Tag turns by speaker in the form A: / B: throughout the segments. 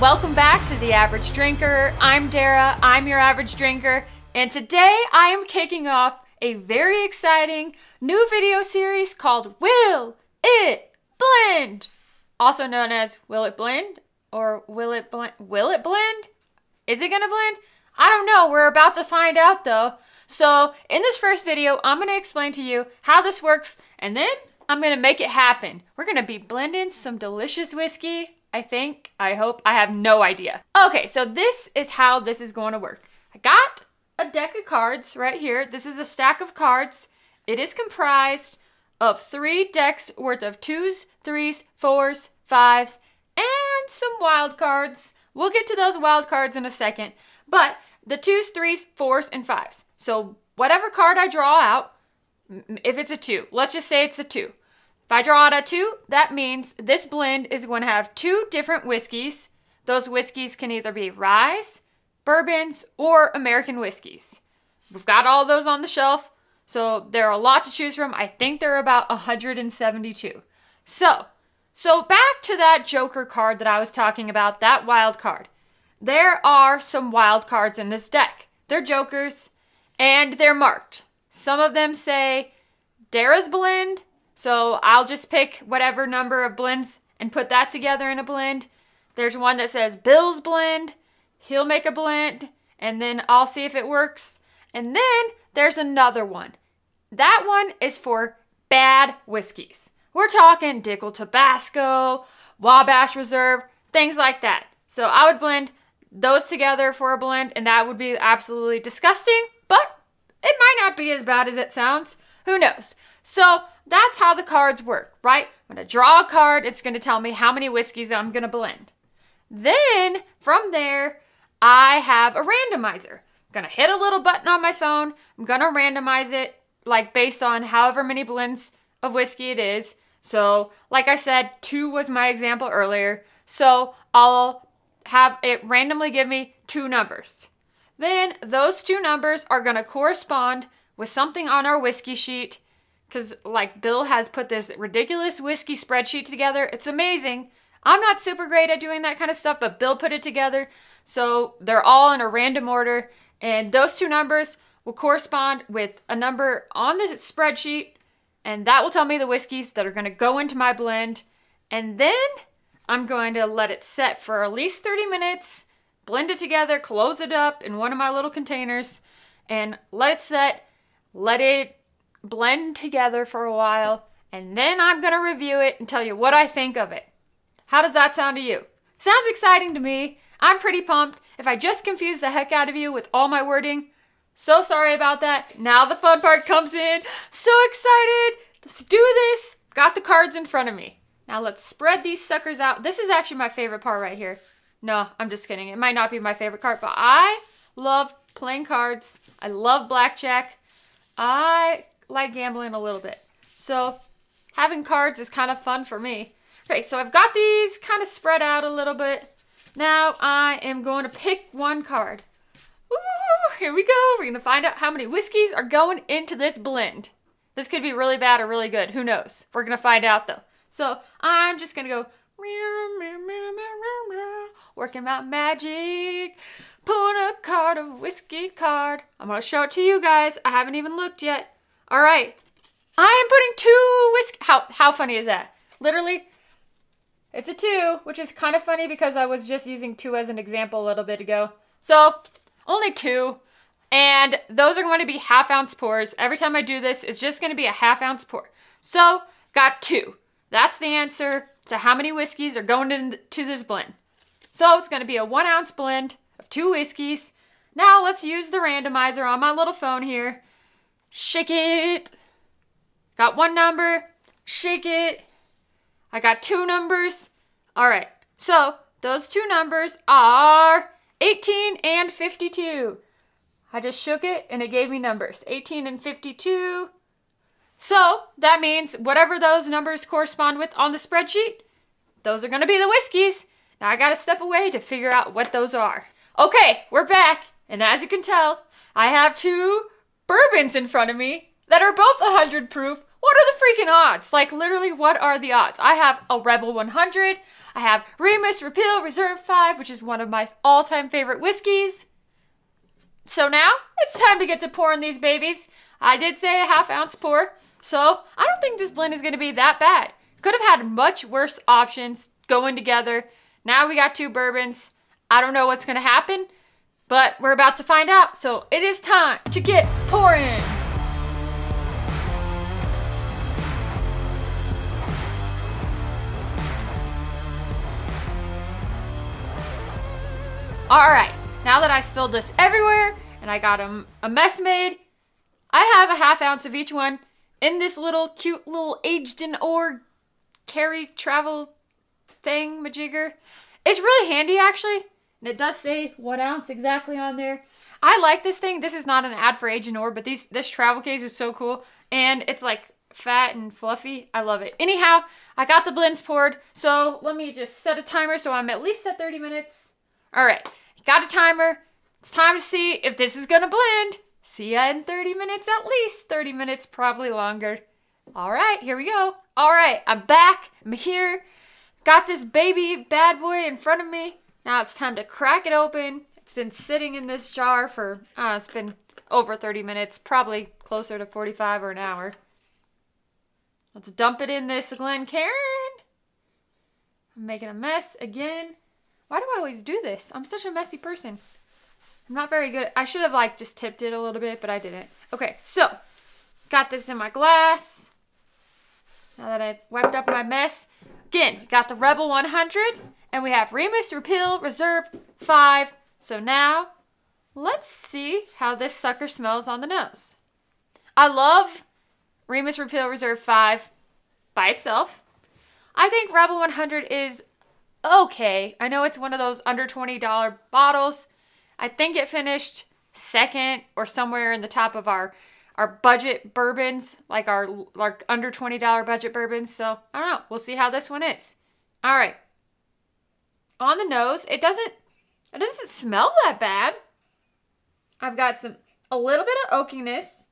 A: Welcome back to The Average Drinker. I'm Dara, I'm your average drinker, and today I am kicking off a very exciting new video series called Will It Blend? Also known as Will It Blend or Will It Blend? Will It Blend? Is it gonna blend? I don't know. We're about to find out though. So, in this first video, I'm gonna explain to you how this works and then I'm gonna make it happen. We're gonna be blending some delicious whiskey I think, I hope, I have no idea. Okay, so this is how this is going to work. I got a deck of cards right here. This is a stack of cards. It is comprised of three decks worth of twos, threes, fours, fives, and some wild cards. We'll get to those wild cards in a second, but the twos, threes, fours, and fives. So whatever card I draw out, if it's a two, let's just say it's a two. If I draw out a two, that means this blend is going to have two different whiskeys. Those whiskeys can either be ryes, bourbons, or American whiskeys. We've got all those on the shelf, so there are a lot to choose from. I think there are about 172. So, so back to that Joker card that I was talking about, that wild card. There are some wild cards in this deck. They're Jokers, and they're marked. Some of them say Dara's blend, so I'll just pick whatever number of blends and put that together in a blend. There's one that says Bill's blend. He'll make a blend and then I'll see if it works. And then there's another one. That one is for bad whiskeys. We're talking Dickel Tabasco, Wabash Reserve, things like that. So I would blend those together for a blend and that would be absolutely disgusting, but it might not be as bad as it sounds. Who knows? So that's how the cards work, right? When I draw a card, it's going to tell me how many whiskeys I'm going to blend. Then from there, I have a randomizer. I'm going to hit a little button on my phone. I'm going to randomize it like based on however many blends of whiskey it is. So, like I said, two was my example earlier. So, I'll have it randomly give me two numbers. Then those two numbers are going to correspond with something on our whiskey sheet because like Bill has put this ridiculous whiskey spreadsheet together. It's amazing. I'm not super great at doing that kind of stuff, but Bill put it together. So they're all in a random order. And those two numbers will correspond with a number on the spreadsheet. And that will tell me the whiskeys that are going to go into my blend. And then I'm going to let it set for at least 30 minutes, blend it together, close it up in one of my little containers, and let it set. Let it blend together for a while, and then I'm going to review it and tell you what I think of it. How does that sound to you? Sounds exciting to me. I'm pretty pumped. If I just confused the heck out of you with all my wording, so sorry about that. Now the fun part comes in. So excited. Let's do this. Got the cards in front of me. Now let's spread these suckers out. This is actually my favorite part right here. No, I'm just kidding. It might not be my favorite card, but I love playing cards. I love blackjack. I like gambling a little bit. So having cards is kind of fun for me. Okay, so I've got these kind of spread out a little bit. Now I am going to pick one card. Ooh, here we go. We're going to find out how many whiskeys are going into this blend. This could be really bad or really good. Who knows? We're going to find out though. So I'm just going to go working my magic. A card, a whiskey card. I'm to show it to you guys. I haven't even looked yet. All right. I am putting two whiskey. How, how funny is that? Literally, it's a two, which is kind of funny because I was just using two as an example a little bit ago. So, only two. And those are going to be half ounce pours. Every time I do this, it's just going to be a half ounce pour. So, got two. That's the answer to how many whiskeys are going into this blend. So, it's going to be a one ounce blend of two whiskeys. Now, let's use the randomizer on my little phone here shake it. Got one number, shake it. I got two numbers. All right, so those two numbers are 18 and 52. I just shook it and it gave me numbers 18 and 52. So that means whatever those numbers correspond with on the spreadsheet, those are going to be the whiskeys. Now I got to step away to figure out what those are. Okay, we're back. And as you can tell, I have two bourbons in front of me that are both 100 proof. what are the freaking odds? Like, literally, what are the odds? I have a Rebel 100. I have Remus Repeal Reserve 5, which is one of my all time favorite whiskeys. So now it's time to get to pouring these babies. I did say a half ounce pour, so I don't think this blend is going to be that bad. Could have had much worse options going together. Now we got two bourbons. I don't know what's to happen, but we're about to find out. So it is time to get pouring. All right, now that I spilled this everywhere and I got a, a mess made, I have a half ounce of each one in this little cute little Aged & Ore carry travel thing majigger. It's really handy actually, and it does say one ounce exactly on there. I like this thing. This is not an ad for Aged & Ore, but these this travel case is so cool, and it's like fat and fluffy. I love it. Anyhow, I got the blends poured, so let me just set a timer so I'm at least at 30 minutes. All right, Got a timer. It's time to see if this is gonna blend. See ya in 30 minutes at least. 30 minutes, probably longer. All right, here we go. All right, I'm back. I'm here. Got this baby bad boy in front of me. Now it's time to crack it open. It's been sitting in this jar for, uh, it's been over 30 minutes, probably closer to 45 or an hour. Let's dump it in this Glencairn. I'm making a mess again. Why do I always do this? I'm such a messy person. I'm not very good. I should have like just tipped it a little bit, but I didn't. Okay, so got this in my glass. Now that I've wiped up my mess. Again, got the Rebel 100 and we have Remus Repeal Reserve 5. So now let's see how this sucker smells on the nose. I love Remus Repeal Reserve 5 by itself. I think Rebel 100 is okay. I know it's one of those under $20 bottles. I think it finished second or somewhere in the top of our our budget bourbons, like our like under $20 budget bourbons. So, I don't know. We'll see how this one is. All right. On the nose, it doesn't it doesn't smell that bad. I've got some a little bit of oakiness,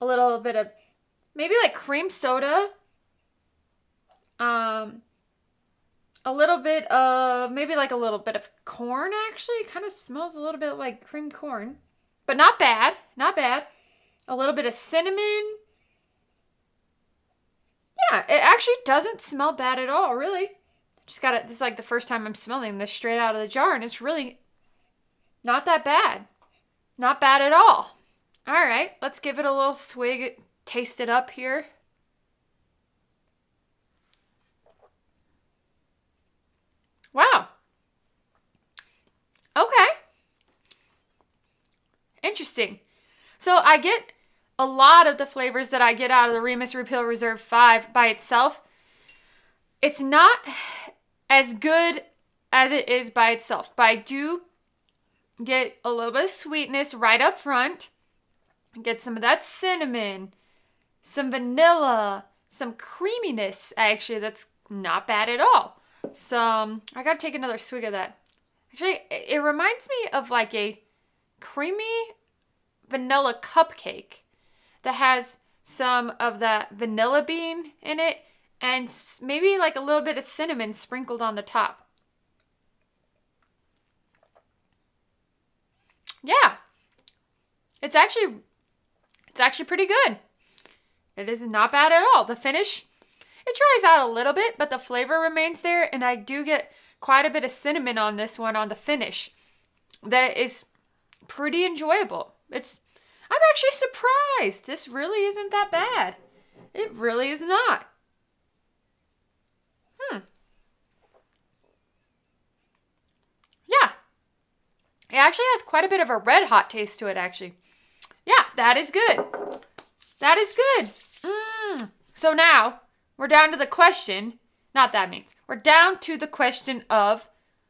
A: a little bit of maybe like cream soda. Um a little bit of maybe like a little bit of corn actually kind of smells a little bit like cream corn but not bad not bad a little bit of cinnamon yeah it actually doesn't smell bad at all really just got it this is like the first time i'm smelling this straight out of the jar and it's really not that bad not bad at all all right let's give it a little swig taste it up here Wow. Okay. Interesting. So I get a lot of the flavors that I get out of the Remus Repeal Reserve 5 by itself. It's not as good as it is by itself, but I do get a little bit of sweetness right up front. Get some of that cinnamon, some vanilla, some creaminess actually that's not bad at all some. I gotta take another swig of that. Actually, it reminds me of like a creamy vanilla cupcake that has some of that vanilla bean in it and maybe like a little bit of cinnamon sprinkled on the top. Yeah. It's actually it's actually pretty good. It is not bad at all. The finish it dries out a little bit, but the flavor remains there, and I do get quite a bit of cinnamon on this one on the finish. That is pretty enjoyable. It's I'm actually surprised. This really isn't that bad. It really is not. Hmm. Yeah. It actually has quite a bit of a red hot taste to it, actually. Yeah, that is good. That is good. Mm. So now, we're down to the question, not that means, we're down to the question of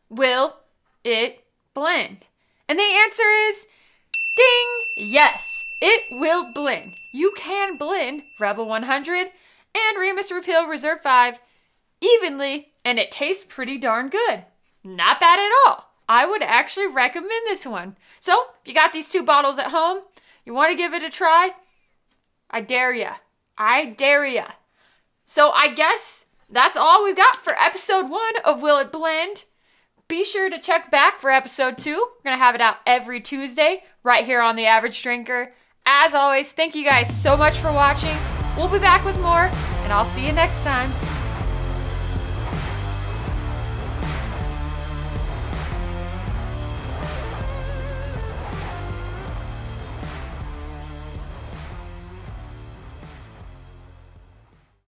A: will it blend? And the answer is ding, yes, it will blend. You can blend Rebel 100 and Remus Repeal Reserve 5 evenly, and it tastes pretty darn good. Not bad at all. I would actually recommend this one. So, if you got these two bottles at home, you want to give it a try, I dare ya. I dare ya. So I guess that's all we've got for episode one of Will It Blend. Be sure to check back for episode two. We're going to have it out every Tuesday right here on The Average Drinker. As always, thank you guys so much for watching. We'll be back with more, and I'll see you next time.